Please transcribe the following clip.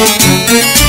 Música